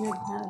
Yeah.